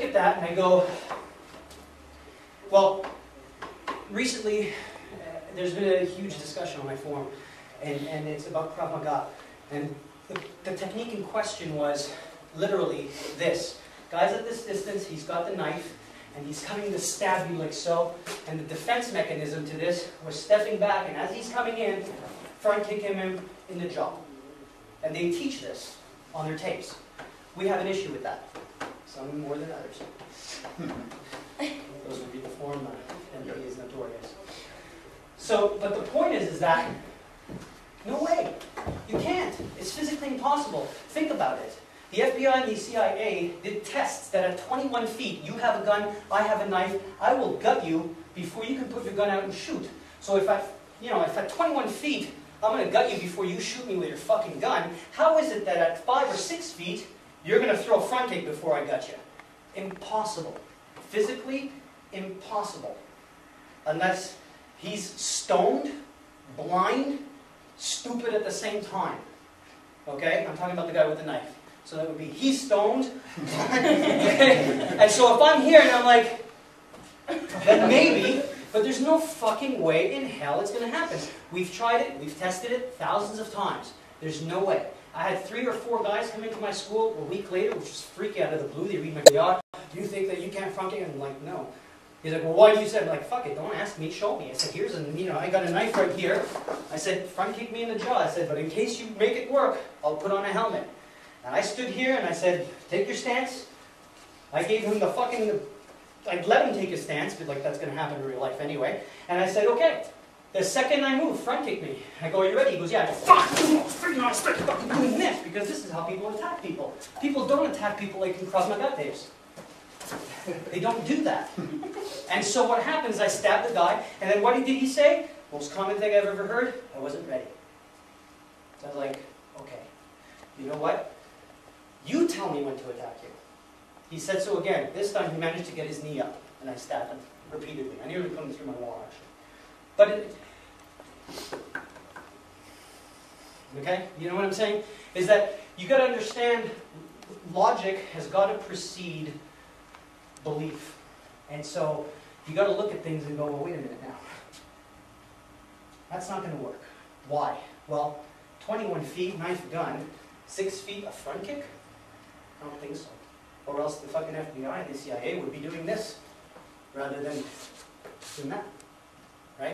look at that and I go, well, recently, uh, there's been a huge discussion on my forum, and, and it's about Krav Maga. And the, the technique in question was literally this. Guy's at this distance, he's got the knife, and he's coming to stab you like so. And the defense mechanism to this was stepping back, and as he's coming in, front kick him in, in the jaw. And they teach this on their tapes. We have an issue with that. Some more than others. Those would be the form uh, MP is notorious. So, but the point is, is that no way. You can't. It's physically impossible. Think about it. The FBI and the CIA did tests that at 21 feet, you have a gun, I have a knife, I will gut you before you can put your gun out and shoot. So if at, you know, if at 21 feet, I'm going to gut you before you shoot me with your fucking gun, how is it that at 5 or 6 feet, you're going to throw a front before I gut you? Impossible. Physically impossible. Unless he's stoned, blind, stupid at the same time. Okay? I'm talking about the guy with the knife. So that would be he's stoned. and so if I'm here and I'm like, then maybe, but there's no fucking way in hell it's going to happen. We've tried it, we've tested it thousands of times. There's no way. I had three or four guys come into my school a week later, which was freaky out of the blue. They read my blog. Do you think that you can't front it? And I'm like, no. He's like, well, why do you say? I'm like, fuck it, don't ask me, show me. I said, here's a, you know, I got a knife right here. I said, front kick me in the jaw. I said, but in case you make it work, I'll put on a helmet. And I stood here and I said, take your stance. I gave him the fucking, I let him take his stance, but like that's going to happen in real life anyway. And I said, okay. The second I move, front kick me. I go, are you ready? He goes, yeah. I go, fuck, freaking on, start fucking doing this because this is how people attack people. People don't attack people like in Krav Maga days. They don't do that. And so what happens, I stab the guy, and then what did he say? Most common thing I've ever heard, I wasn't ready. So I was like, okay, you know what? You tell me when to attack you. He said so again. This time he managed to get his knee up, and I stabbed him repeatedly. I nearly put him through my wall, actually. But it, okay, you know what I'm saying? Is that you got to understand logic has got to precede belief, and so you got to look at things and go, well, wait a minute now. That's not going to work. Why? Well, 21 feet, knife gun, six feet, a front kick. I don't think so. Or else the fucking FBI and the CIA would be doing this rather than doing that.